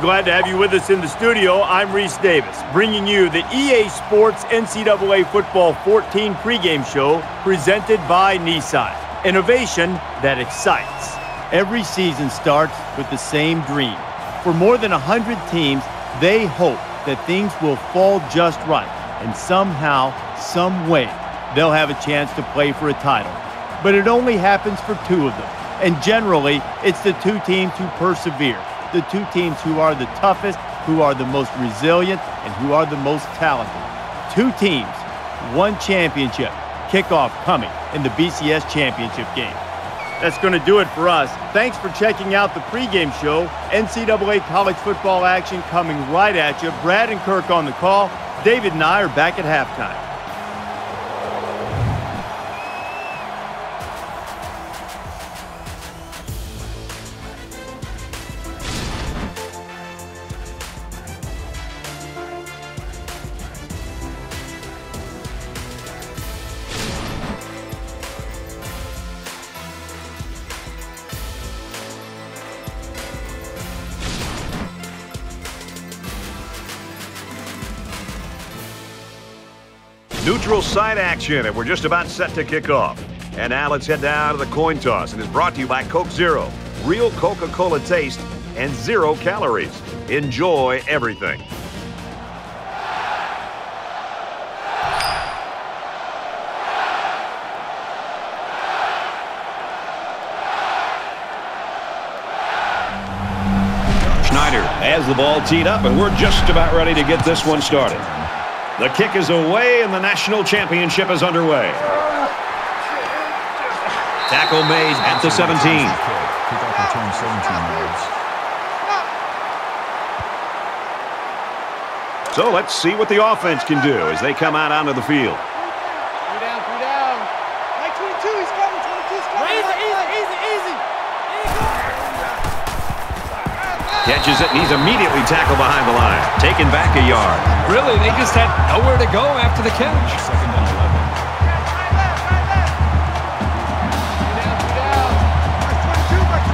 Glad to have you with us in the studio. I'm Reese Davis, bringing you the EA Sports NCAA Football 14 pregame show presented by Nissan. Innovation that excites. Every season starts with the same dream. For more than 100 teams, they hope that things will fall just right, and somehow, some way, they'll have a chance to play for a title. But it only happens for two of them. And generally, it's the two teams who persevere, the two teams who are the toughest, who are the most resilient, and who are the most talented. Two teams, one championship. Kickoff coming in the BCS championship game. That's going to do it for us. Thanks for checking out the pregame show. NCAA college football action coming right at you. Brad and Kirk on the call. David and I are back at halftime. Site action, and we're just about set to kick off. And now let's head down to the coin toss, and it's brought to you by Coke Zero. Real Coca-Cola taste and zero calories. Enjoy everything. Schneider has the ball teed up, and we're just about ready to get this one started. The kick is away, and the national championship is underway. Tackle made at the 17. So let's see what the offense can do as they come out onto the field. Catches it, and he's immediately tackled behind the line. Taken back a yard. Really, they just had nowhere to go after the catch. Three down, three down. Mike 22, Mike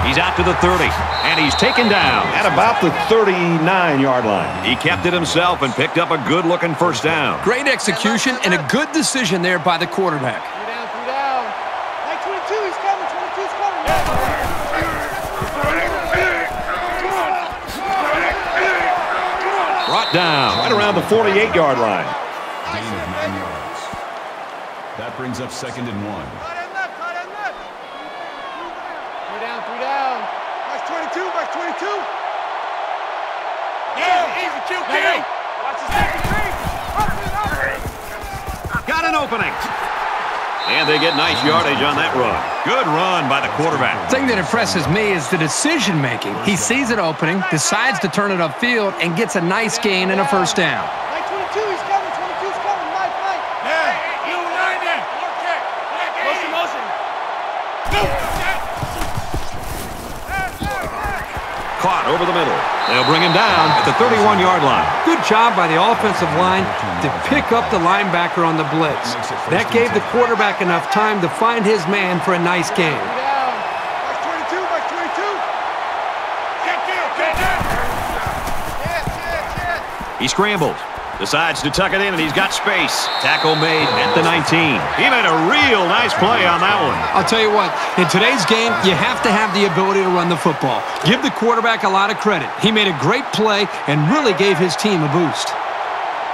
22. He's out to the 30, and he's taken down at about the 39-yard line. He kept it himself and picked up a good-looking first down. Great execution and a good decision there by the quarterback. Three down, three down. Mike 22, he's coming, 22's coming. Brought down right around the 48-yard line. Gain of nine yards. That brings up second and one. Tight end left, tight end left. Three down, three down. Mike 22, Mike 22. Easy, easy, QQ. Watch the second tree. Up it, up. Got an opening. And they get nice yardage on that run. Good run by the quarterback. thing that impresses me is the decision making. He sees an opening, decides to turn it upfield, and gets a nice gain and a first down. Mike 22, he's coming, 22's coming. Mike, Mike. Yeah, you nine there. More kick. Motion, motion. Caught over the middle. They'll bring him down at the 31-yard line. Good job by the offensive line to pick up the linebacker on the blitz. That gave the quarterback enough time to find his man for a nice gain. Three down. Mike 22, Mike 22. Kick, kick, kick. Chance, chance, chance. He scrambles. Decides to tuck it in, and he's got space. Tackle made at the 19. He made a real nice play on that one. I'll tell you what, in today's game, you have to have the ability to run the football. Give the quarterback a lot of credit. He made a great play and really gave his team a boost.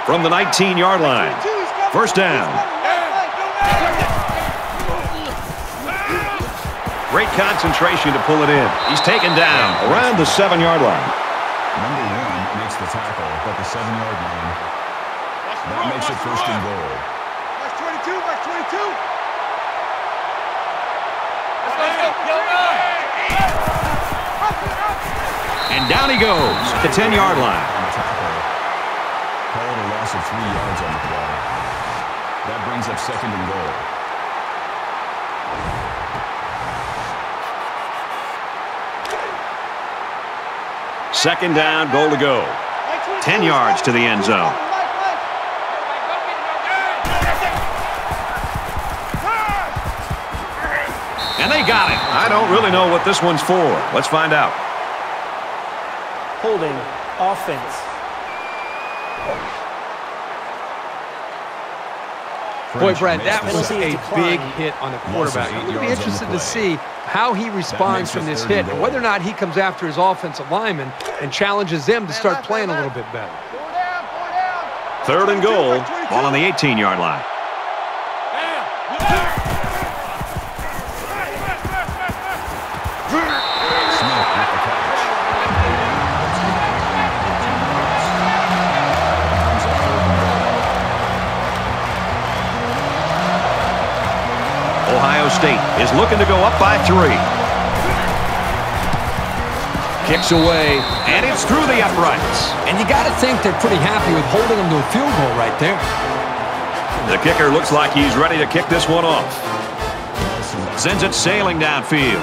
From the 19-yard line. 22, he's coming. First down. Great concentration to pull it in. He's taken down around the seven-yard line. Number one makes the tackle at the seven-yard line. That makes it first and goal. Mike 22, Mike 22. And down he goes at the 10-yard line. On. Call it a loss of three yards on the play. That brings up second and goal. Second down, goal to go. 10 yards to the end zone. And they got it. I don't really know what this one's for. Let's find out. Holding offense. Boy, Brad, that was a big hit on the quarterback. eight I'm going to be yards on the interested to see how he responds from this hit and whether or not he comes after his offensive lineman and challenges them to start playing a little bit better. Four down, four down. Third and goal. Ball on the 18-yard line. Ohio State is looking to go up by three. Kicks away, and it's through the uprights. And you got to think they're pretty happy with holding them to a field goal right there. The kicker looks like he's ready to kick this one off. Sends it sailing downfield.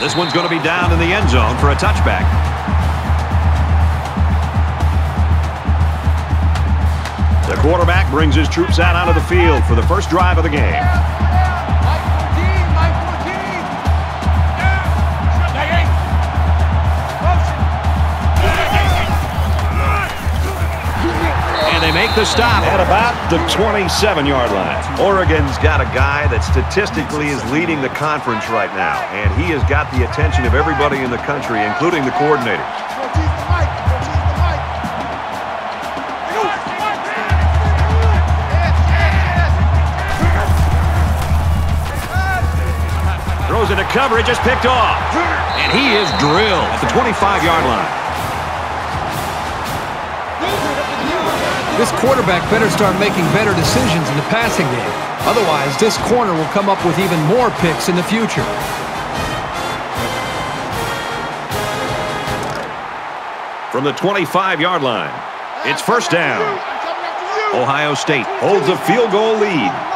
This one's going to be down in the end zone for a touchback. The quarterback brings his troops out onto the field for the first drive of the game. And they make the stop at about the 27-yard line. Oregon's got a guy that statistically is leading the conference right now, and he has got the attention of everybody in the country, including the coordinator. Coverage, is picked off. And he is drilled at the 25-yard line. This quarterback better start making better decisions in the passing game. Otherwise, this corner will come up with even more picks in the future. From the 25-yard line, it's first down. I'm coming after you. Ohio State holds a field goal lead.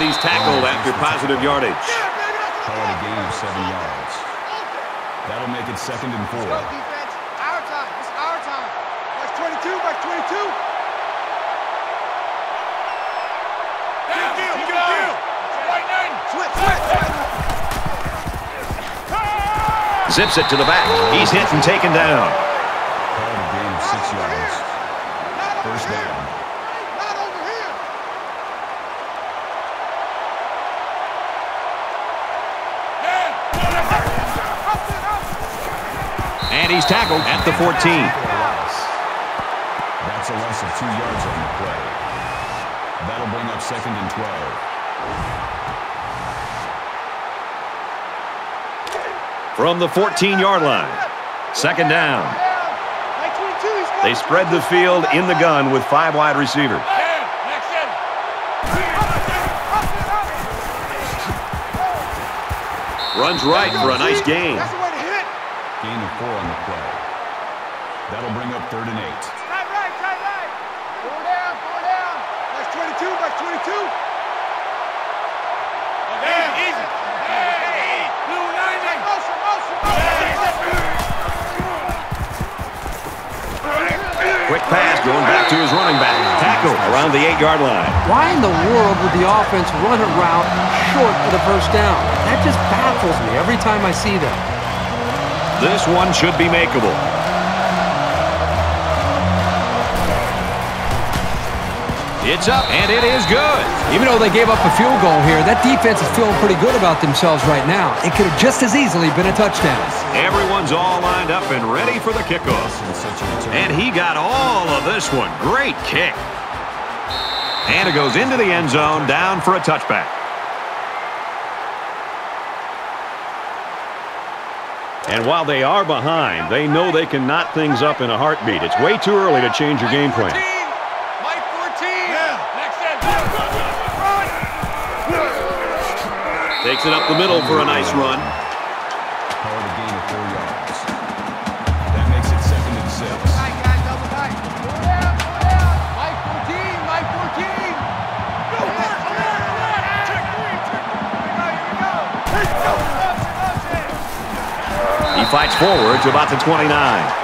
And he's tackled after positive yardage. Call it a gain of seven yards. That'll make it second and four. Go defense. Our time. It's our time. That's 22. That's 22. Down, deal, deal, deal. Right nine. Switch, switch. Zips it to the back. He's hit and taken down. Tackled at the 14. For a loss. That's a loss of two yards on the play. That'll bring up second and 12. From the 14-yard line. Second down. Like 22. He's got They spread the field in the gun with five wide receivers. Runs right for a nice gain. That's the way to hit. Gain of four on the play. That'll bring up third and eight. Right, right, right, right. Four down, four down. That's 22. That's 22. Damn, easy. Hey, blue 90. Motion, motion, motion. Quick pass going back to his running back. Tackle around the eight-yard line. Why in the world would the offense run a route short of the first down? That just baffles me every time I see that. This one should be makeable. It's up, and it is good. Even though they gave up a field goal here, that defense is feeling pretty good about themselves right now. It could have just as easily been a touchdown. Everyone's all lined up and ready for the kickoff. And he got all of this one. Great kick. And it goes into the end zone, down for a touchback. And while they are behind, they know they can knot things up in a heartbeat. It's way too early to change your game plan. Takes it up the middle for a nice run. Call it a gain of four yards. That makes it second and six. He fights forward to about the 29.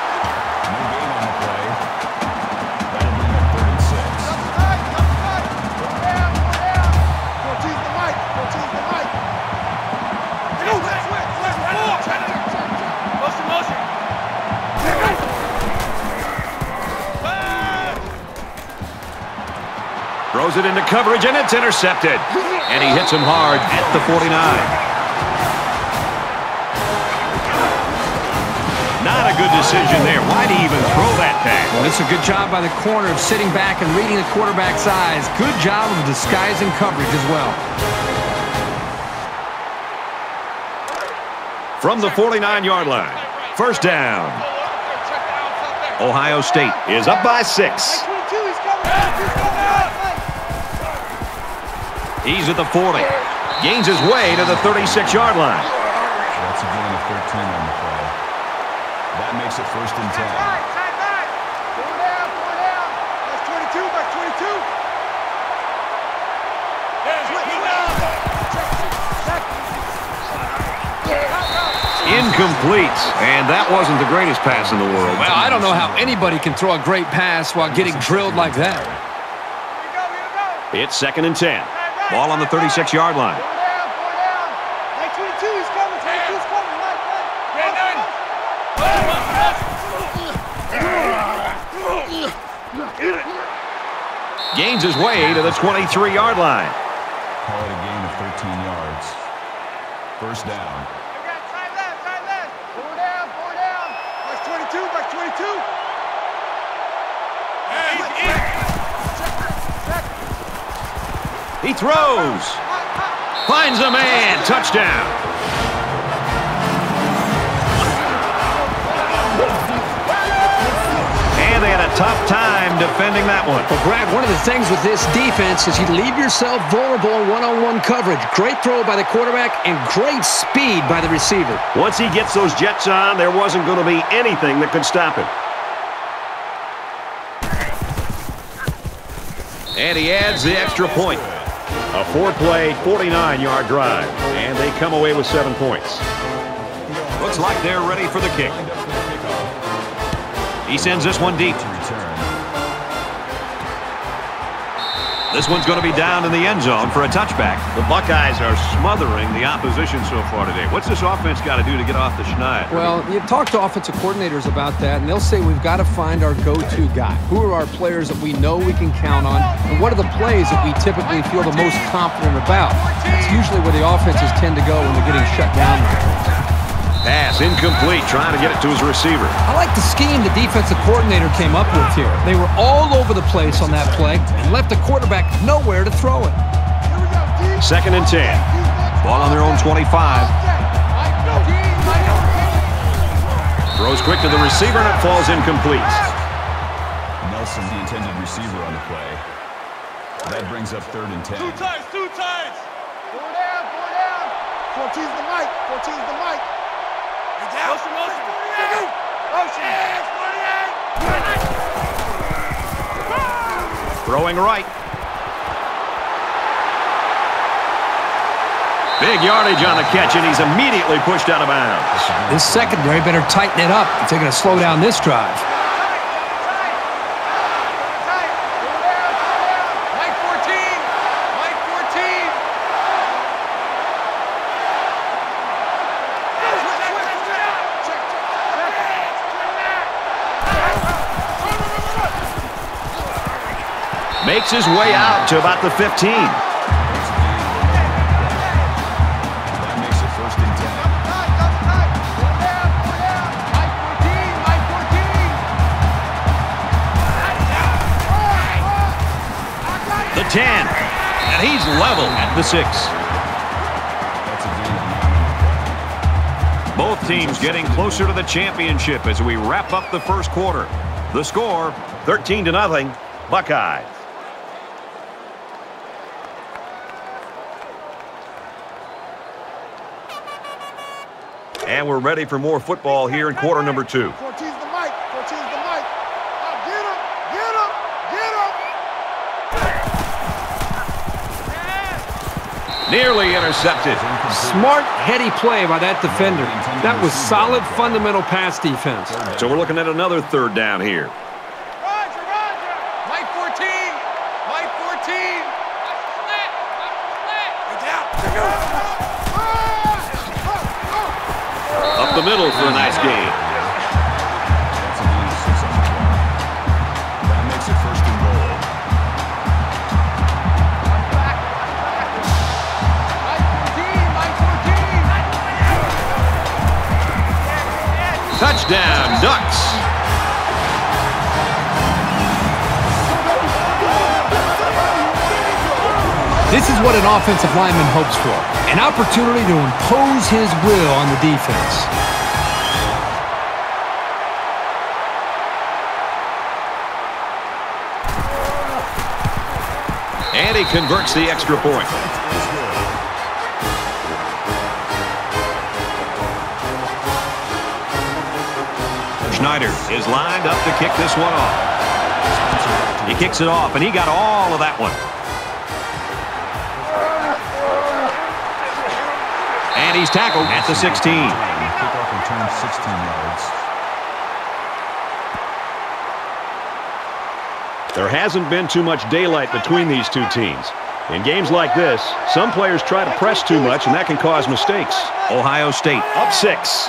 Throws it into coverage, and it's intercepted. And he hits him hard at the 49. Not a good decision there. Why'd he even throw that pass? Well, it's a good job by the corner of sitting back and reading the quarterback's eyes. Good job of disguising coverage as well. From the 49-yard line, first down. Ohio State is up by six. He's at the 40. Gains his way to the 36-yard line. That's a gain of 13 on the play. That makes it first and 10. Incomplete. And that wasn't the greatest pass in the world. Well, I don't know how anybody can throw a great pass while getting drilled like that. It's second and 10. Ball on the 36-yard line. Gains his way to the 23-yard line. Call it a gain of 13 yards. First down. He throws. Finds a man. Touchdown. And they had a tough time defending that one. Well, Brad, one of the things with this defense is you leave yourself vulnerable in one-on-one coverage. Great throw by the quarterback and great speed by the receiver. Once he gets those jets on, there wasn't going to be anything that could stop him. And he adds the extra point. A four-play, 49-yard drive. And they come away with seven points. Looks like they're ready for the kick. He sends this one deep. This one's going to be down in the end zone for a touchback. The Buckeyes are smothering the opposition so far today. What's this offense got to do to get off the schneid? Well, you talk to offensive coordinators about that, and they'll say we've got to find our go-to guy. Who are our players that we know we can count on, and what are the plays that we typically feel the most confident about? That's usually where the offenses tend to go when they're getting shut down. Pass incomplete, trying to get it to his receiver. I like the scheme the defensive coordinator came up with here. They were all over the place on that play and left the quarterback nowhere to throw it. Second and 10. Ball on their own 25. Throws quick to the receiver, and it falls incomplete. Nelson, the intended receiver on the play. That brings up third and 10. Two times, two times. Four down, four down. 14's the mic, 14's the mic. Motion, motion. Motion. Throwing right. Big yardage on the catch, and he's immediately pushed out of bounds. This secondary better tighten it up if they're going to slow down this drive. Makes his way out to about the 15. That makes it first and 10. Mike 14. Mike 14. The 10. And he's level at the 6. That's a gain of nine on the play. Both teams getting closer to the championship as we wrap up the first quarter. The score, 13 to nothing, Buckeyes. And we're ready for more football here in quarter number two. 14's the mic. 14's the mic. Get him. Get him. Get him. Nearly intercepted. Smart, heady play by that defender. That was solid fundamental pass defense. So we're looking at another third down here. middle for a nice game. Touchdown, Ducks. This is what an offensive lineman hopes for, an opportunity to impose his will on the defense. And he converts the extra point. Schneider is lined up to kick this one off. He kicks it off, and he got all of that one. And he's tackled at the 16. Kickoff return 16 yards. There hasn't been too much daylight between these two teams. In games like this, some players try to press too much, and that can cause mistakes. Ohio State up six.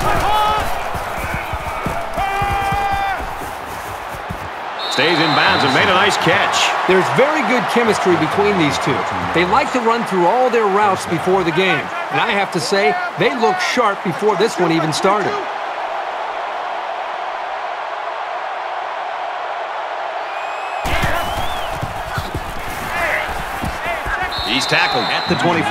Stays in bounds and made a nice catch. There's very good chemistry between these two. They like to run through all their routes before the game. And I have to say, they look sharp before this one even started. Tackled at the 25.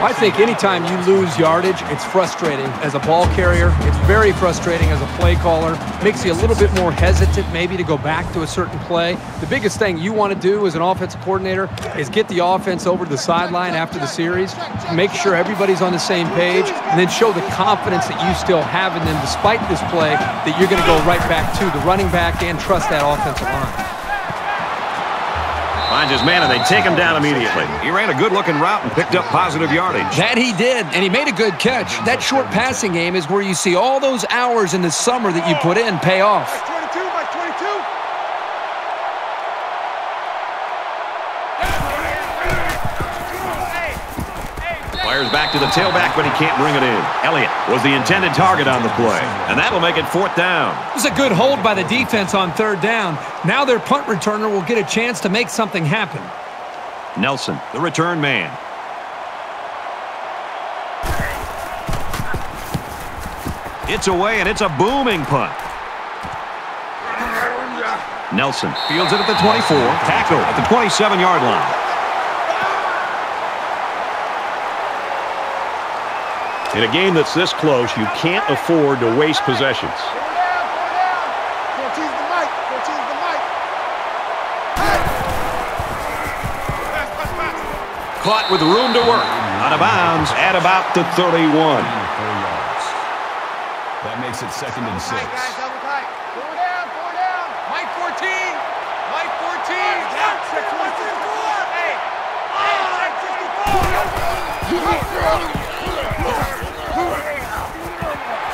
I think anytime you lose yardage, it's frustrating. As a ball carrier, it's very frustrating as a play caller. Makes you a little bit more hesitant maybe to go back to a certain play. The biggest thing you want to do as an offensive coordinator is get the offense over to the sideline after the series, make sure everybody's on the same page, and then show the confidence that you still have in them despite this play that you're going to go right back to the running back and trust that offensive line. Finds his man, and they take him down immediately. He ran a good-looking route and picked up positive yardage. That he did, and he made a good catch. That short passing game is where you see all those hours in the summer that you put in pay off. Fires back to the tailback, but he can't bring it in. Elliott was the intended target on the play, and that'll make it fourth down. It was a good hold by the defense on third down. Now their punt returner will get a chance to make something happen. Nelson, the return man. It's away, and it's a booming punt. Nelson fields it at the 24. Tackle at the 27-yard line. In a game that's this close, you can't afford to waste possessions. Four down, four down. 14's the mic, 14's. Caught with room to work. Out of bounds at about the 31. That makes it second and six. Tight,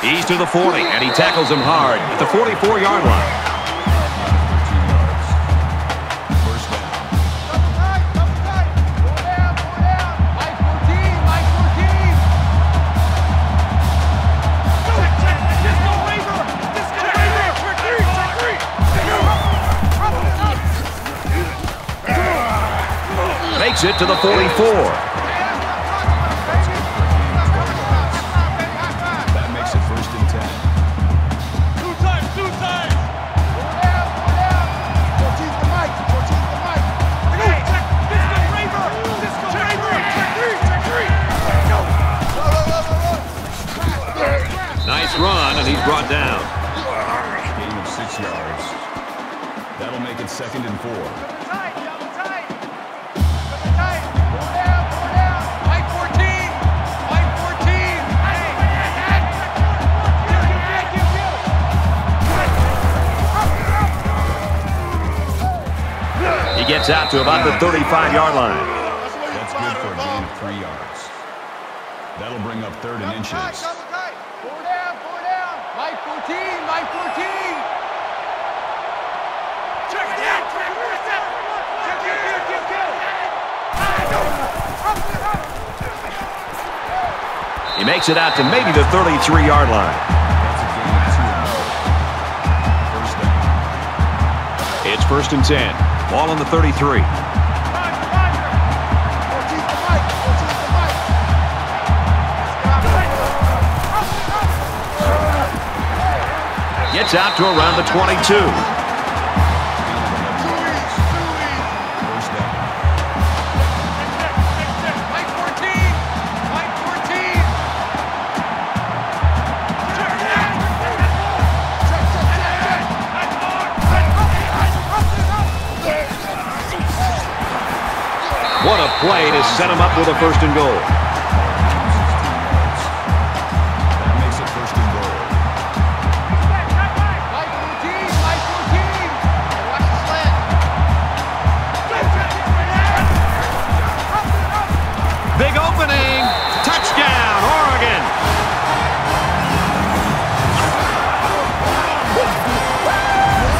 He's to the 40, and he tackles him hard at the 44-yard line. it to the 44. To about the 35-yard line. That's good for a gain of three yards. That'll bring up third and Double inches. Four down, four down. Mike 14, Mike 14. Check it out. He makes it out to maybe the 33-yard line. That's a gain of two and oh. First down. It's first and 10. Ball on the 33. Roger, Roger. 14's the mic, 14's the mic. Gets out to around the 22. Play to set him up with a first and goal. That makes it first and goal. Mike 14! Mike 14! Watch the slant. Big opening. Touchdown, Oregon.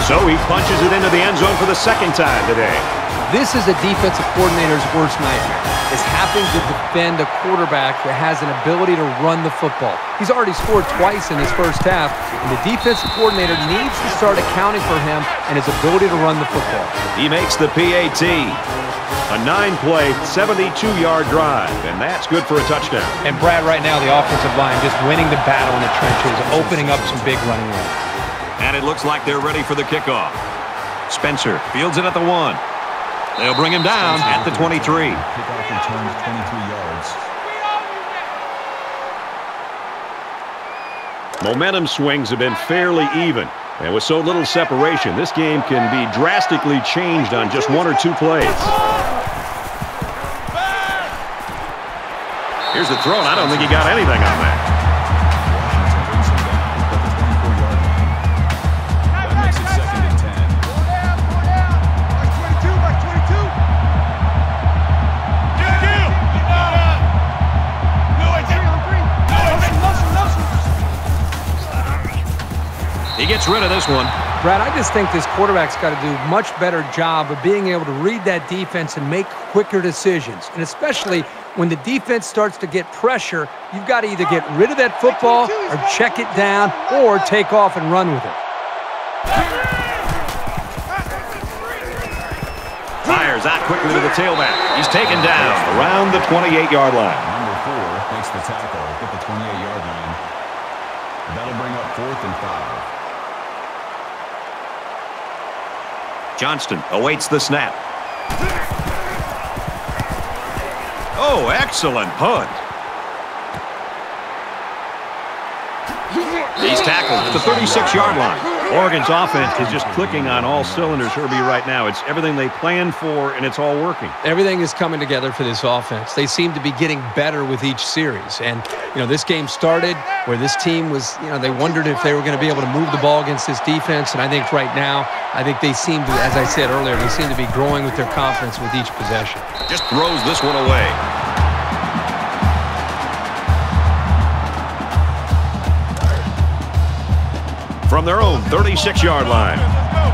So he punches it into the end zone for the second time today. This is a defensive coordinator's worst nightmare, is having to defend a quarterback that has an ability to run the football. He's already scored twice in his first half, and the defensive coordinator needs to start accounting for him and his ability to run the football. He makes the PAT. A nine-play, 72-yard drive, and that's good for a touchdown. And Brad, right now, the offensive line just winning the battle in the trenches, opening up some big running room. And it looks like they're ready for the kickoff. Spencer fields it at the one. They'll bring him down at the 23. Kickoff returns 23 yards. Momentum swings have been fairly even. And with so little separation, this game can be drastically changed on just one or two plays. Here's the throw, and I don't think he got anything on that. Gets rid of this one. Brad, I just think this quarterback's got to do a much better job of being able to read that defense and make quicker decisions. And especially when the defense starts to get pressure, you've got to either get rid of that football or check it down or take off and run with it. Fires out quickly to the tailback. He's taken down around the 28-yard line. Johnston awaits the snap. Oh, excellent punt. He's tackled at the 36-yard line. Oregon's offense is just clicking on all cylinders, Herbie, right now. It's everything they planned for, and it's all working. Everything is coming together for this offense. They seem to be getting better with each series. And, you know, this game started where this team was, you know, they wondered if they were going to be able to move the ball against this defense. And I think right now, I think they seem to, as I said earlier, they seem to be growing with their confidence with each possession. Just throws this one away. From their own 36-yard line,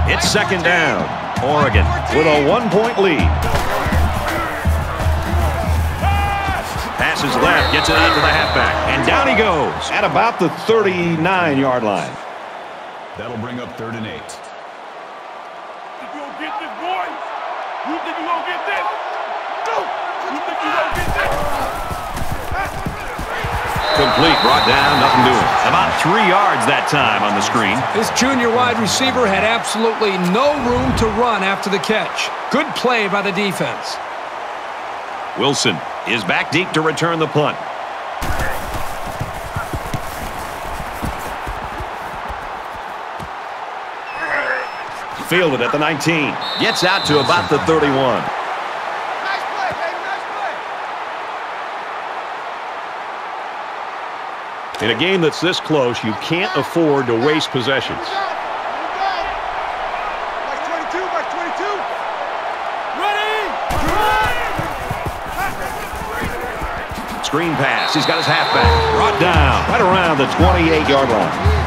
it's second down. Oregon with a one-point lead. Passes left, gets it out to the halfback, and down he goes at about the 39-yard line. That'll bring up third and eight. You gonna get this, boy? You think you gonna get this? Complete, brought down, nothing doing. About three yards that time on the screen. This junior wide receiver had absolutely no room to run after the catch. Good play by the defense. Wilson is back deep to return the punt. Fielded at the 19. Gets out to about the 31. Nice play, baby, nice play. In a game that's this close, you can't afford to waste possessions. Here we go. Mike 22, Mike 22. Ready? Screen pass. He's got his halfback. Brought down right around the 28-yard line.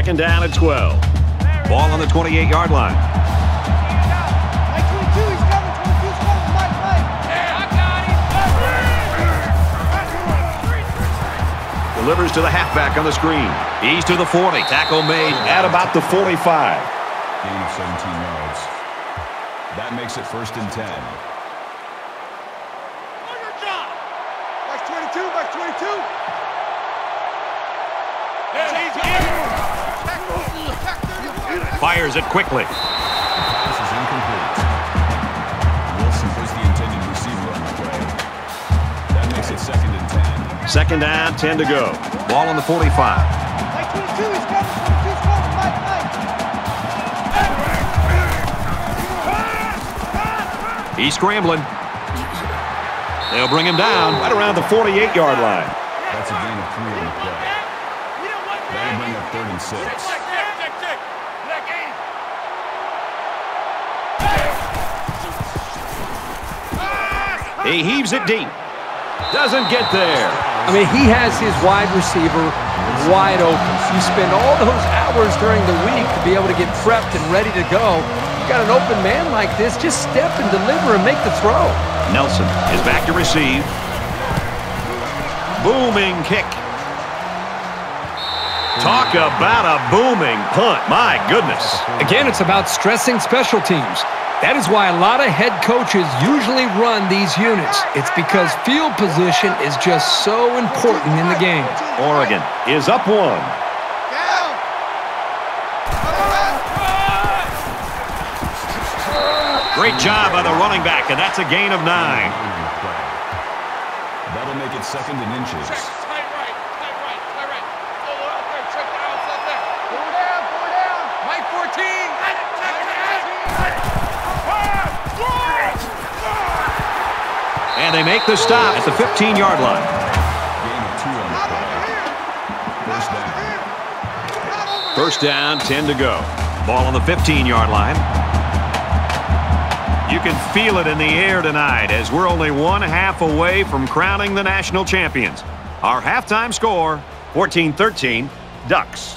Second down at 12. Ball on the 28-yard line. Mike 22, he's coming. 22's coming. Mike, Mike. Yeah, I got him. Delivers to the halfback on the screen. He's to the 40. Tackle made at about the 45. Gain of 17 yards. That makes it first and 10. Back 22, back 22. Fires it quickly. This is incomplete. Wilson was the intended receiver on the play. That makes it second and 10. Second down, 10 to go. Ball on the 45. Back 22, he's coming. 22's coming. Mike, Mike. He's scrambling. They'll bring him down right around the 48-yard line. That's a gain of three on the play. That'll bring up third and six. He heaves it deep. Doesn't get there. I mean, he has his wide receiver wide open. You spend all those hours during the week to be able to get prepped and ready to go. You got an open man like this, just step and deliver and make the throw. Nelson is back to receive. Booming kick. Talk about a booming punt. My goodness. Again, it's about stressing special teams. That is why a lot of head coaches usually run these units. It's because field position is just so important in the game. Oregon is up one. Great job by the running back, and that's a gain of nine. On the play. That'll make it second and inches. And they make the stop at the 15-yard line. Gain of two on the play. First down. First down, 10 to go. Ball on the 15-yard line. You can feel it in the air tonight as we're only one half away from crowning the national champions. Our halftime score, 14-13, Ducks.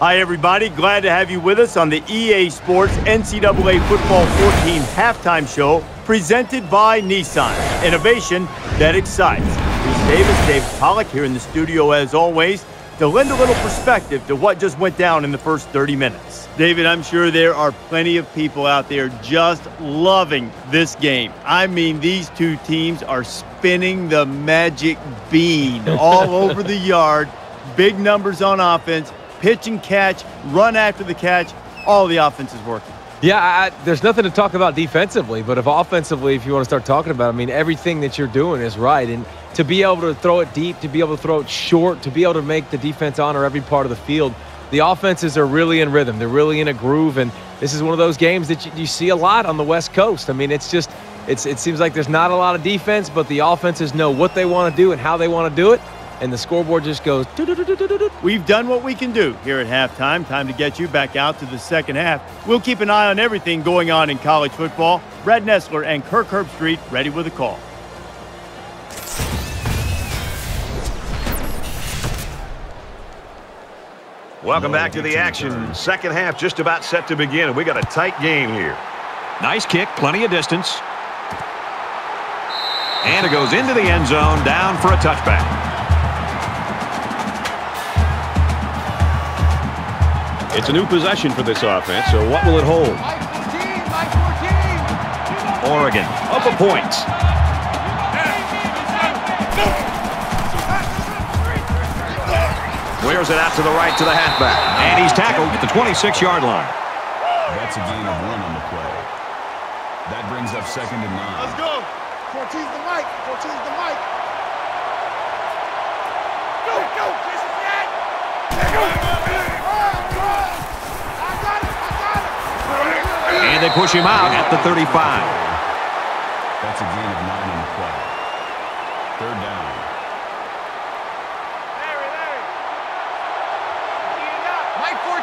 Hi, everybody. Glad to have you with us on the EA Sports NCAA Football 14 halftime show presented by Nissan. Innovation that excites. Reese Davis, David Pollack here in the studio as always to lend a little perspective to what just went down in the first 30 minutes. David, I'm sure there are plenty of people out there just loving this game. I mean, these two teams are spinning the magic bean all over the yard. Big numbers on offense, pitch and catch, run after the catch. All the offense is working. Yeah, I, there's nothing to talk about defensively, but if offensively, if you want to start talking about, it, I mean, everything that you're doing is right, and to be able to throw it deep, to be able to throw it short, to be able to make the defense honor every part of the field, the offenses are really in rhythm. They're really in a groove, and this is one of those games that you, you see a lot on the West Coast. I mean, it's just, it's it seems like there's not a lot of defense, but the offenses know what they want to do and how they want to do it, and the scoreboard just goes. We've done what we can do here at halftime. Time to get you back out to the second half. We'll keep an eye on everything going on in college football. Brad Nessler and Kirk Herbstreit ready with a call. Welcome back to the action. Second half just about set to begin. We got a tight game here. Nice kick, plenty of distance. And it goes into the end zone, down for a touchback. It's a new possession for this offense, so what will it hold? Mike 14, Mike 14. Oregon up a point. Wears it out to the right to the halfback. And he's tackled at the 26-yard line. That's a gain of one on the play. That brings up second and nine. Let's go. 14's the mic. 14's the mic. Go, go. Jason Dad. Go. Run, they push him out at the 35. That's a gain of nine on the play. Third down. Larry, Larry. Mike 14.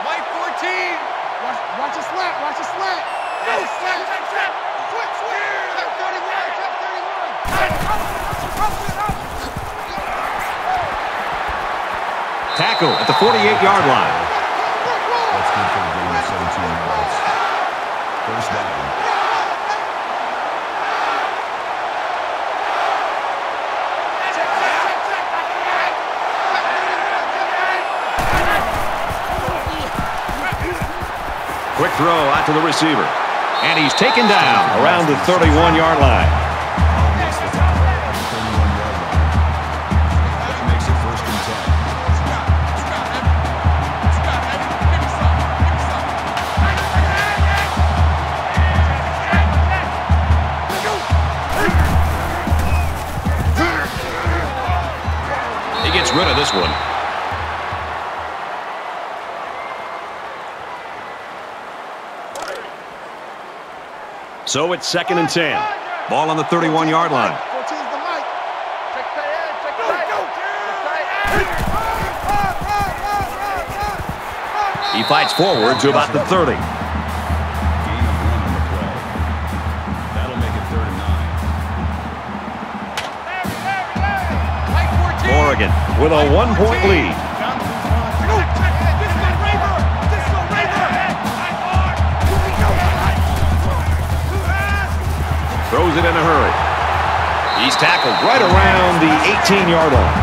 Mike 14. Watch, watch a slant. Watch a slant. Go, slant. Slant, slant. Switch, switch. Trap 31. Trap 31. Tackle at the 48-yard line. Throw out to the receiver. And he's taken down around the 31-yard line. So it's second and 10. Ball on the 31-yard line. 14's the mic. Check tight end, check tight Go, go. He fights forward to about the 30. Gain of one on the play. That'll make it third and nine. Oregon with a one-point lead. Tackled right around the 18-yard line.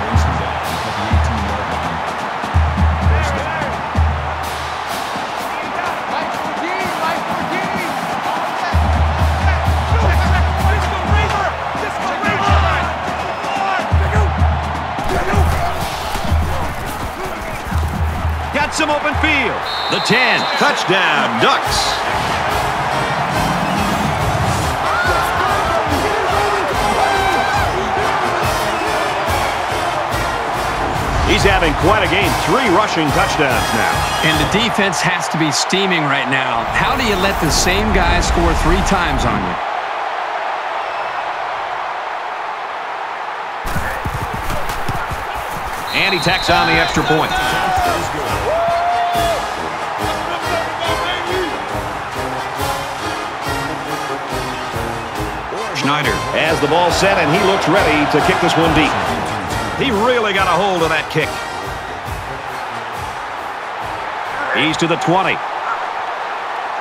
Brings him down at the 18-yard line. First down. Got some open field. The 10. Touchdown, Ducks. He's having quite a game. Three rushing touchdowns now. And the defense has to be steaming right now. How do you let the same guy score three times on you? And he tacks on the extra point. Schneider has the ball set, and he looks ready to kick this one deep. He really got a hold of that kick. He's to the 20.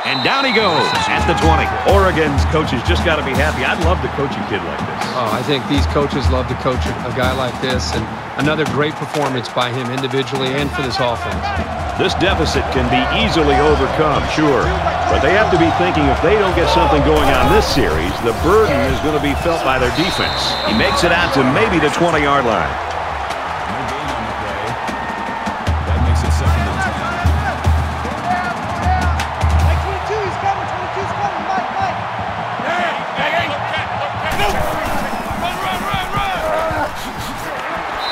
And down he goes at the 20. Oregon's coaches just got to be happy. I'd love to coach a kid like this. Oh, I think these coaches love to coach a guy like this, and another great performance by him individually and for this offense. This deficit can be easily overcome, sure. But they have to be thinking if they don't get something going on this series, the burden is going to be felt by their defense. He makes it out to maybe the 20-yard line. No gain on the play. That makes it second and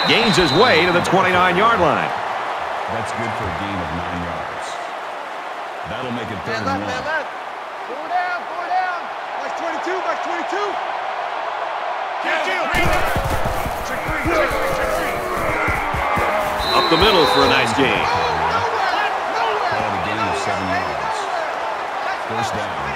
10. Gains his way to the 29-yard line. That's good for a gain of nine yards. That'll make it third and one. Four down, four down. Max 22, Max 22. Up the middle for a nice gain. Call it a gain of seven yards. First down.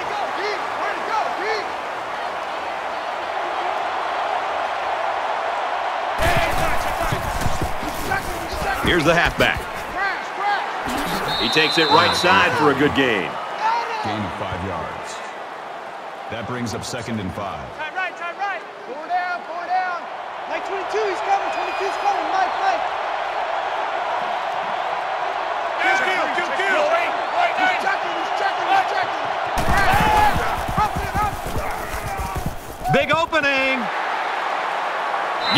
Here's the halfback. He takes it right side for a good gain. Gain of five yards. That brings up second and five. Time right, time right. Four down, four down. Mike 22, he's coming. 22's coming. Mike, Mike. Kill, kill, kill, kill. He's checking, he's checking, he's checking. Up and up. Big opening.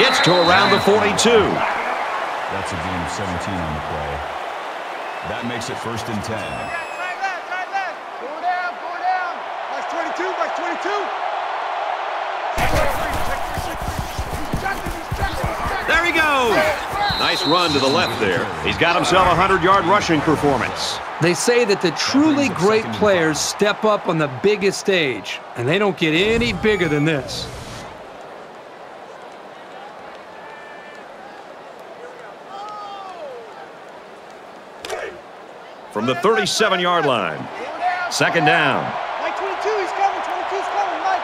Gets to around the 42. That's a gain of 17 on the play. That makes it first and 10. Nice run to the left there. He's got himself a 100-yard rushing performance. They say that the truly great players step up on the biggest stage, and they don't get any bigger than this. From the 37-yard line. Second down. Mike 22, he's coming. 22's coming. Mike,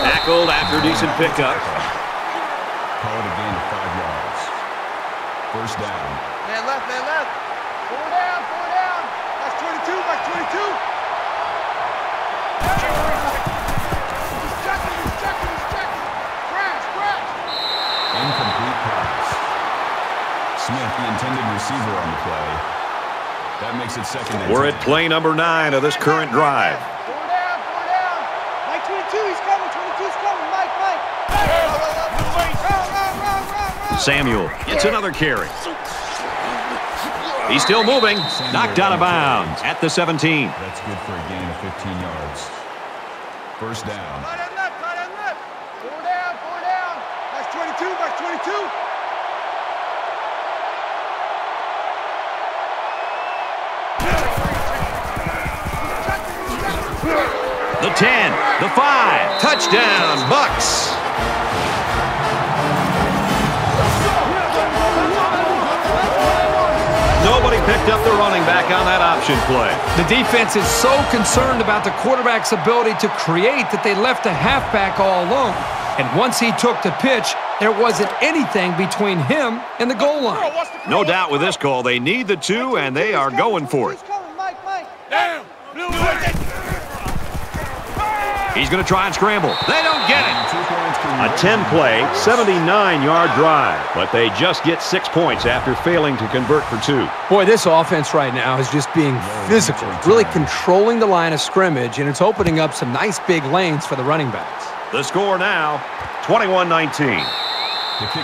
Mike. Tackled after a decent pickup. Call it a gain of five yards. First down. Man left, man left. Four down, four down. That's 22, that's 22. He's checking, he's checking, he's checking. Crash, crash. Incomplete pass. Smith, the intended receiver on the play. That makes it second We're at play number nine of this current drive. Four down, four down. Mike 22, he's coming. 22's coming. Mike, Mike. Run, run, run, run, run. Samuel gets another carry. He's still moving. Knocked out of bounds at the 17. That's good for a gain of 15 yards. First down. Right and left, right and left. Four down, four down. That's 22, that's 22. The 10, the 5, touchdown, Bucks. Picked up the running back on that option play. The defense is so concerned about the quarterback's ability to create that they left the halfback all alone. And once he took the pitch, there wasn't anything between him and the goal line. No doubt with this call, they need the two, and they are going for it. He's coming. Mike, Mike. Down. He's going to try and scramble. They don't get it. A 10-play, 79-yard drive, but they just get six points after failing to convert for two. Boy, this offense right now is just being physical, really controlling the line of scrimmage, and it's opening up some nice big lanes for the running backs. The score now, 21-19.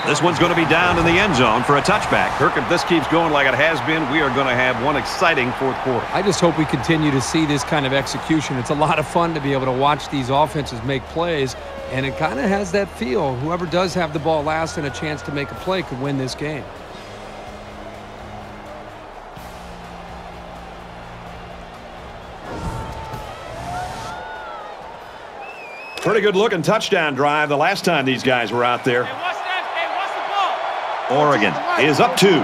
This one's going to be down in the end zone for a touchback. Kirk, if this keeps going like it has been, we are going to have one exciting fourth quarter. I just hope we continue to see this kind of execution. It's a lot of fun to be able to watch these offenses make plays, and it kind of has that feel. Whoever does have the ball last and a chance to make a play could win this game. Pretty good looking touchdown drive the last time these guys were out there. Hey, what's that? Hey, what's the ball? Oregon is up two.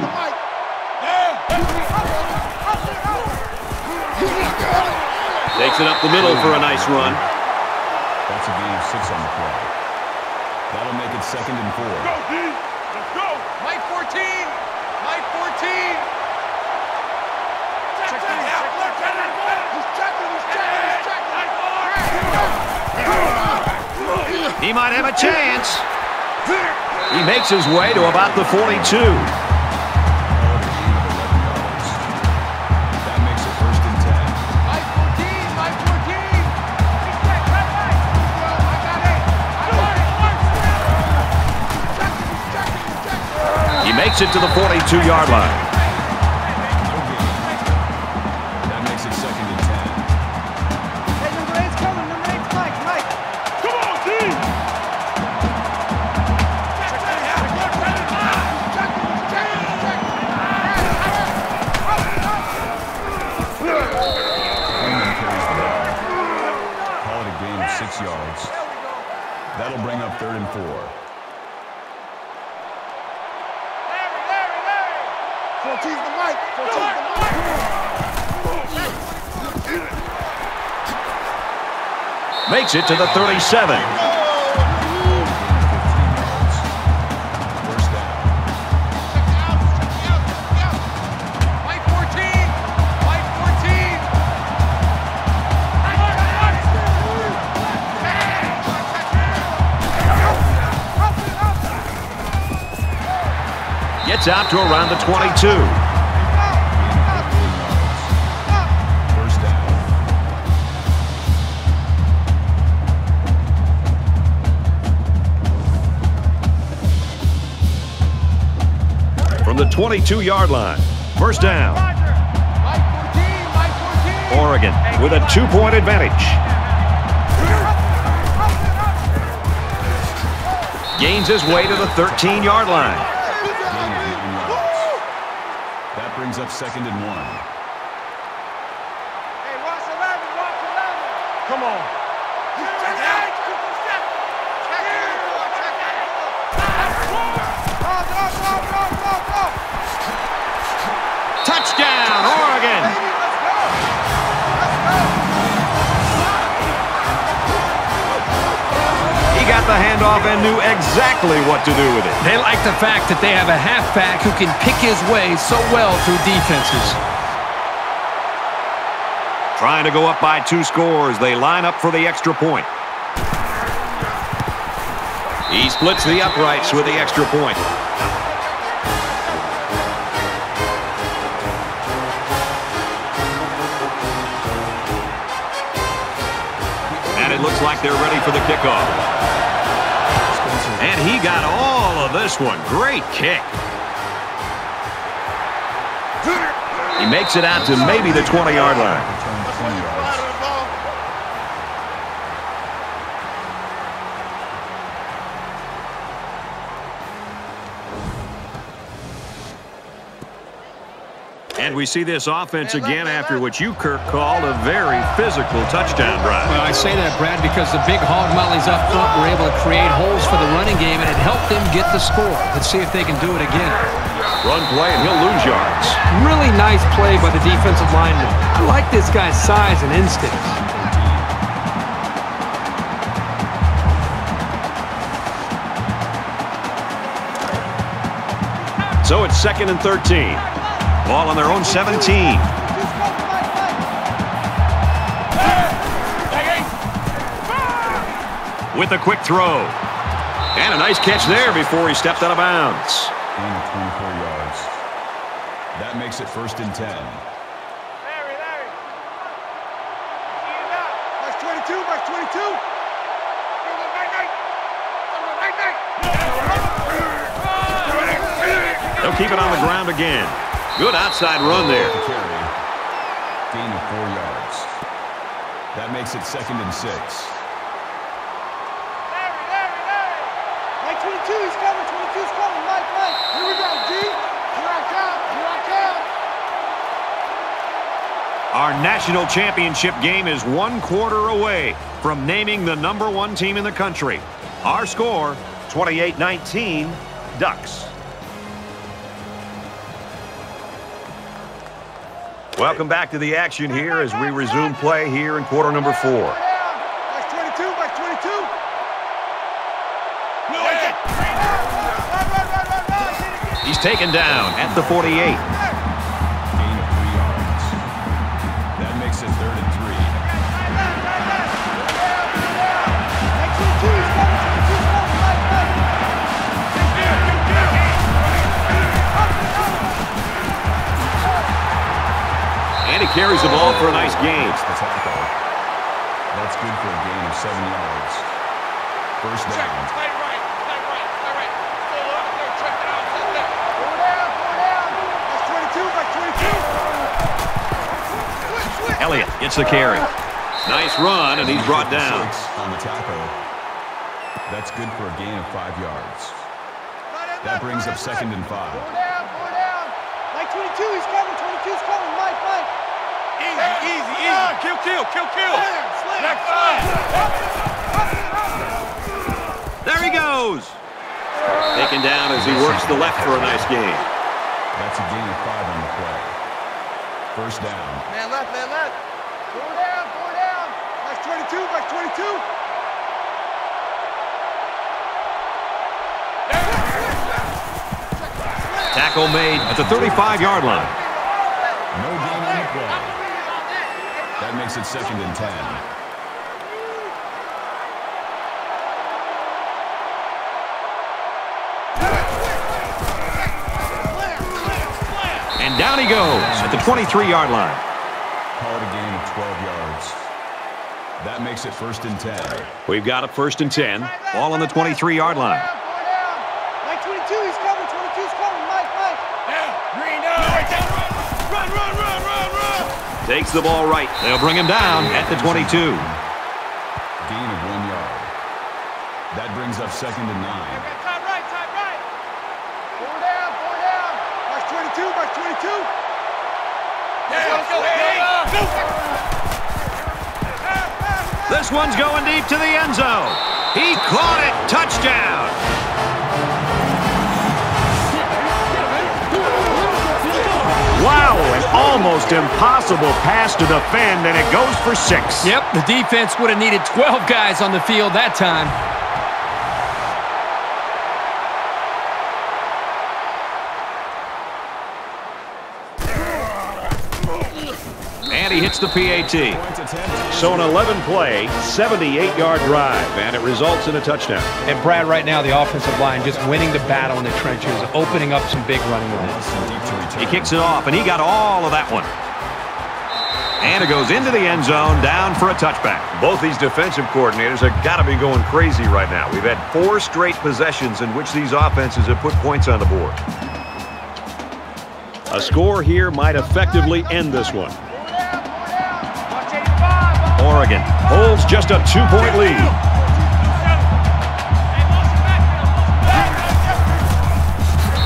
Takes it up the middle for a nice run. That's a gain of six on the play. That'll make it second and four. Go, D. Let's go. Mike 14. Mike 14. Check that out. Check that out. He's checking, he's checking, he's checking. He might have a chance. He makes his way to about the 42. Called a gain of 11 yards. That makes it first and 10. Mike 14. Mike 14. He's check, right, right. I got eight. I got eight. He makes it to the 42-yard line. Makes it to the 37. First down. Mike 14. Mike 14. Gets out to around the 22. The 22-yard line. First down. Mike 14. Mike 14. Oregon with a two-point advantage. Gains his way to the 13-yard line. That brings up second and one. the handoff and knew exactly what to do with it. They like the fact that they have a halfback who can pick his way so well through defenses. Trying to go up by two scores. They line up for the extra point. He splits the uprights with the extra point. looks like they're ready for the kickoff. And he got all of this one. Great kick. He makes it out to maybe the 20-yard line. We see this offense again after what you, Kirk, called a very physical touchdown drive. Well, I say that, Brad, because the big hog mollies up front were able to create holes for the running game, and it helped them get the score. Let's see if they can do it again. Run play, and he'll lose yards. Really nice play by the defensive lineman. I like this guy's size and instincts. So it's second and 13. Ball on their own 17. With a quick throw. And a nice catch there before he stepped out of bounds. Of 24 yards. That makes it first and 10. Larry, Larry. Ease 22, March 22. Night, night. Night, night. They'll keep it on the ground again. Good outside run there. Gain of four yards. That makes it second and six. Larry, Larry, Larry. Mike 22, he's coming. 22's coming. Mike, Mike. Here we go, G. Here I come. Here I come. Our national championship game is one quarter away from naming the number one team in the country. Our score, 28-19, Ducks. Welcome back to the action here as we resume play here in quarter number four. Mike 22, Mike 22. No, Run, run, run, run, run. He's taken down at the 48. Carries the ball for a nice gain. It's the tackle. That's good for a gain of seven yards. First down. Stay right. Stay right. Stay right. Stay up there. Check it out. Sit there. Go down. Go down. Mike 22, Mike 22. Switch, switch. Elliott gets the carry. Nice run, and he's brought down. On the tackle. That's good for a gain of five yards. That brings up second and five. Go down. Go down. Mike 22, he's coming. 22's coming. Mike, Mike. Easy, easy, easy. Kill, kill, kill, kill. Slam, slam. Next slam. There he goes. Taken down as he works the left for a nice gain. That's a gain of five on the play. First down. Man left, man left. Go down, go down. Mike 22, Mike 22. Tackle made at the 35-yard line. No gain on the play. That makes it second and ten. And down he goes at the 23-yard line. Call it a gain of 12 yards. That makes it first and ten. We've got a first and 10. Ball on the 23-yard line. Takes the ball right. They'll bring him down at the 22. Gain of one yard. That brings up second and nine. Okay, time right, time right. Go down, go down. Mike 22, Mike 22. Yeah, let's go. Hey, go. This one's going deep to the end zone. He caught it. Touchdown. Wow, an almost impossible pass to defend, and it goes for six. Yep, the defense would have needed 12 guys on the field that time. And he hits the PAT. So an 11-play, 78-yard drive, and it results in a touchdown. And Brad, right now, the offensive line just winning the battle in the trenches, opening up some big running lanes. He kicks it off, and he got all of that one. And it goes into the end zone, down for a touchback. Both these defensive coordinators have got to be going crazy right now. We've had four straight possessions in which these offenses have put points on the board. A score here might effectively end this one. Oregon holds just a two-point lead.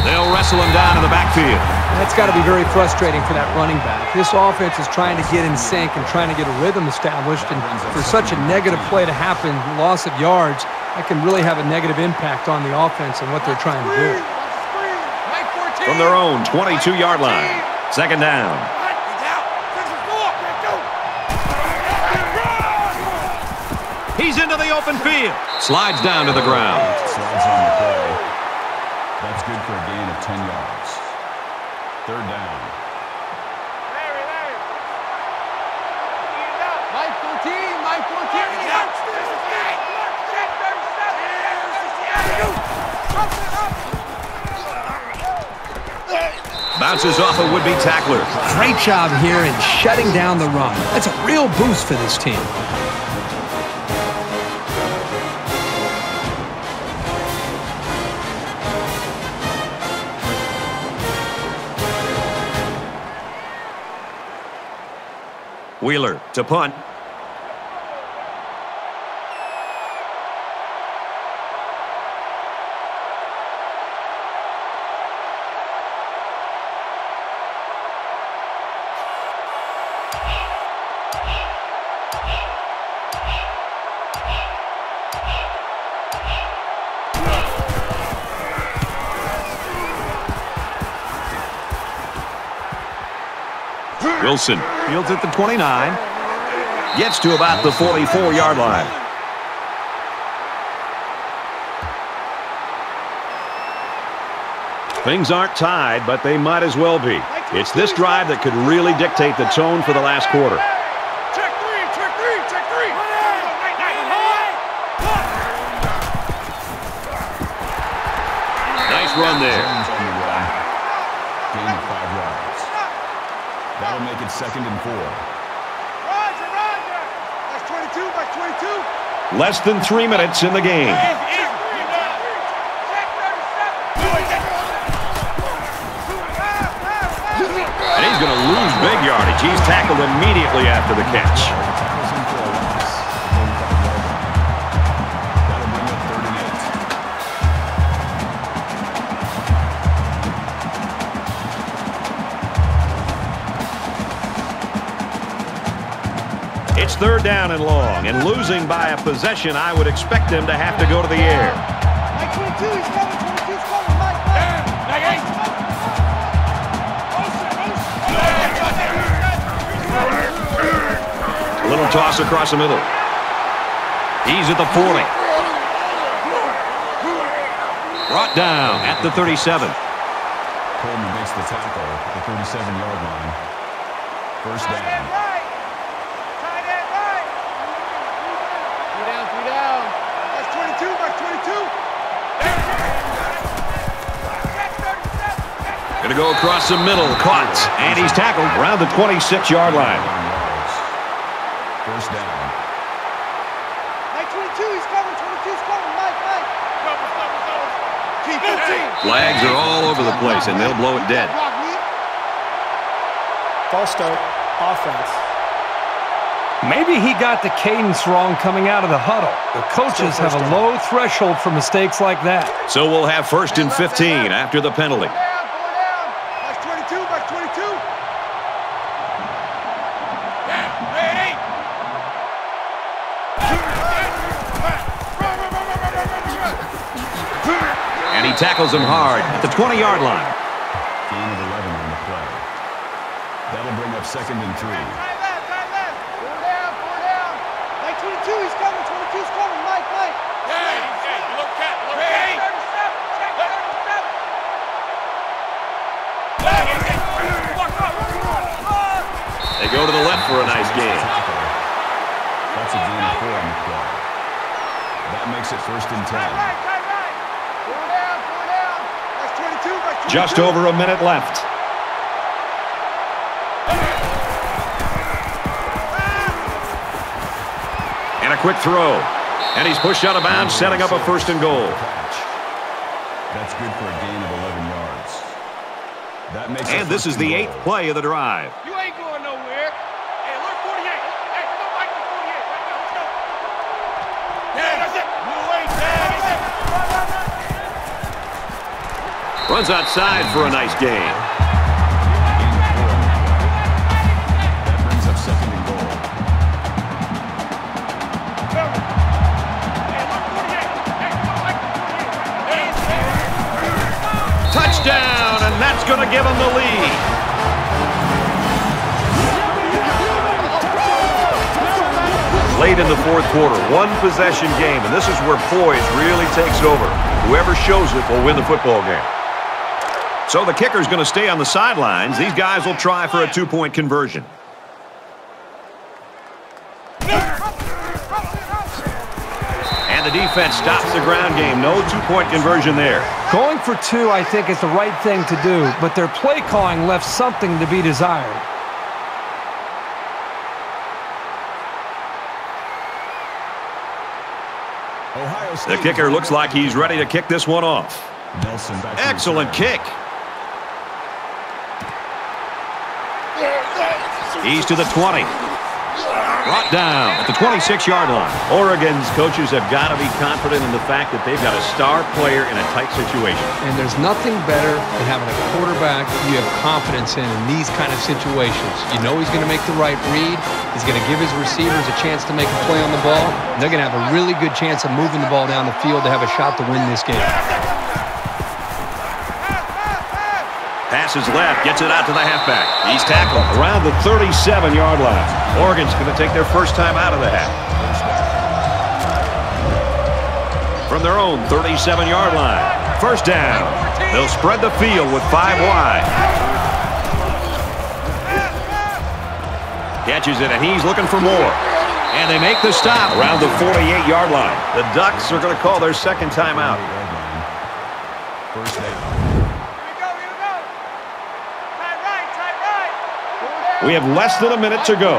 They'll wrestle him down in the backfield. That's got to be very frustrating for that running back. This offense is trying to get in sync and trying to get a rhythm established, and for such a negative play to happen, loss of yards, that can really have a negative impact on the offense and what they're trying to do. From their own 22-yard line, second down. Into the open field. Slides down to the ground. Slides on the play. That's good for a gain of 10 yards. Third down. Mike 14, Mike 14. Bounces off a would-be tackler. Great job here in shutting down the run. That's a real boost for this team. Wheeler to punt. Wilson fields at the 29. Gets to about the 44-yard line. Things aren't tied, but they might as well be. It's this drive that could really dictate the tone for the last quarter. Check three, check three, check three. Nice run there. Second and four. Roger, Roger. That's 22, that's 22. Less than three minutes in the game. And he's going to lose big yardage. He's tackled immediately after the catch. Third down and long, and losing by a possession, I would expect them to have to go to the air. Mike 22, he's coming, 22's coming, Mike, Mike. A little toss across the middle. He's at the 40. Brought down at the 37. Coleman makes the tackle at the 37-yard line. First down. right. Tight end right. Three down, three down. That's 22, that's 22. Going to go across the middle. Caught. And he's tackled around the 26-yard line. yards. First down. Mike 22, he's coming, 22's coming, Mike, Mike. Keep 15. Flags are all over the place, and they'll blow it dead. Block me. False start, offense. Maybe he got the cadence wrong coming out of the huddle. The coaches have a low threshold for mistakes like that. So we'll have first and 15 after the penalty. Down, four down. That's 22, that's 22. And he tackles him hard at the 20-yard line. Gain of 11 on the play. That'll bring up second and three. Tight left, tight left. Four down, four down. Mike 22, he's coming, 22's coming, Mike, Mike. Hey, 37, check 37. They go to the left for a nice gain. That's a gain of four on the play. That makes it first and Tight 10. right, tight right. Four down, four down. That's 22, that's 22. Just over a minute left. And a quick throw. And he's pushed out of bounds, setting up a first and goal. That's good for a gain of 11 yards. That makes it And this is the eighth goal. play of the drive. You ain't going nowhere. Hey, alert 48. Hey, go back to 48 right now. Let's go. Yeah, that's it. Move away, Dad. That's it. Runs outside for a nice gain. Gain of four on the play. That brings up second and goal. Hey, alert 48. Hey, go back to 48. Hey, Touchdown, and that's going to give him the lead. Late in the fourth quarter, one possession game, and this is where poise really takes over. Whoever shows it will win the football game. So the kicker's going to stay on the sidelines. These guys will try for a two-point conversion. And the defense stops the ground game. No two-point conversion there. Going for two, I think, is the right thing to do, but their play calling left something to be desired. Ohio The kicker looks like he's ready to kick this one off. Excellent kick. He's to the 20. Brought down at the 26-yard line. Oregon's coaches have got to be confident in the fact that they've got a star player in a tight situation. And there's nothing better than having a quarterback you have confidence in in these kind of situations. You know he's going to make the right read. He's going to give his receivers a chance to make a play on the ball. They're going to have a really good chance of moving the ball down the field to have a shot to win this game. Passes left, gets it out to the halfback. He's tackled around the 37-yard line. Oregon's going to take their first time out of the half. From their own 37-yard line. First down. They'll spread the field with five wide. Catches it, and he's looking for more. And they make the stop around the 48-yard line. The Ducks are going to call their second time out. First down. Here we go, here we go. Tight right, tight right. We have less than a minute to go.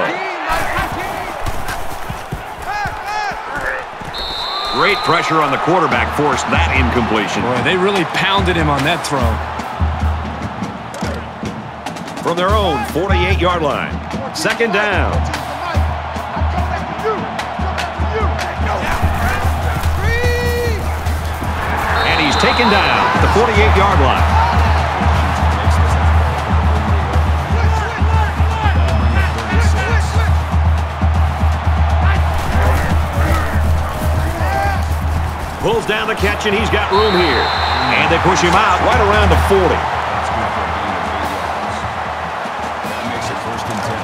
Great pressure on the quarterback forced that incompletion. Boy, they really pounded him on that throw. From their own 48-yard line. Second down. And he's taken down at the 48-yard line. Pulls down the catch, and he's got room here. And they push him out right around the 40. That's good for a gain of eight yards. That makes it first and ten.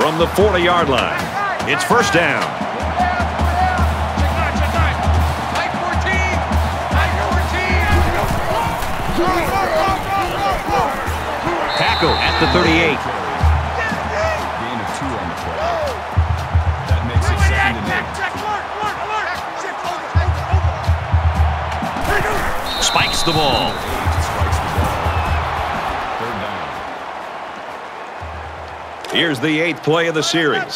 From the 40-yard line. It's first down. Check nine, check nine. Tight 14. Tight 14. Go, go, go, go, go, go. Tackle at the 38. Spikes the ball. Strikes the ball. Here's the eighth play of the series.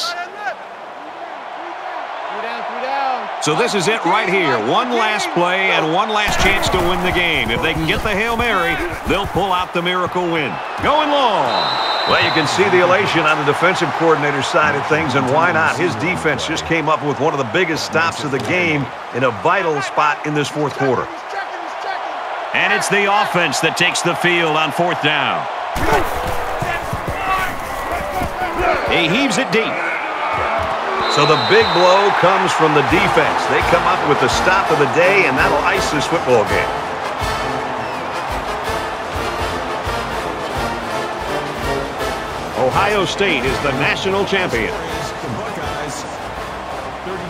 So this is it right here. One last play and one last chance to win the game. If they can get the Hail Mary, they'll pull out the miracle win. Going long. Well, you can see the elation on the defensive coordinator's side of things, and why not? His defense just came up with one of the biggest stops of the game in a vital spot in this fourth quarter. He's checking, he's checking. And it's the offense that takes the field on fourth down. He heaves it deep. So the big blow comes from the defense. They come up with the stop of the day, and that'll ice this football game. Ohio State is the national champion.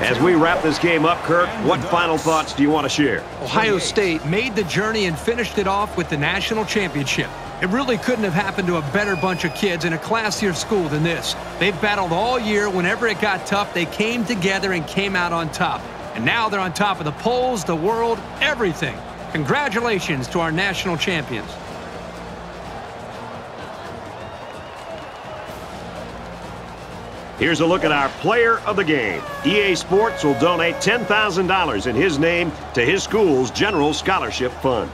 As we wrap this game up, Kirk, what final thoughts do you want to share? Ohio State made the journey and finished it off with the national championship. It really couldn't have happened to a better bunch of kids in a classier school than this. They've battled all year. Whenever it got tough, they came together and came out on top. And now they're on top of the polls, the world, everything. Congratulations to our national champions. Here's a look at our player of the game. EA Sports will donate $10,000 in his name to his school's General Scholarship Fund.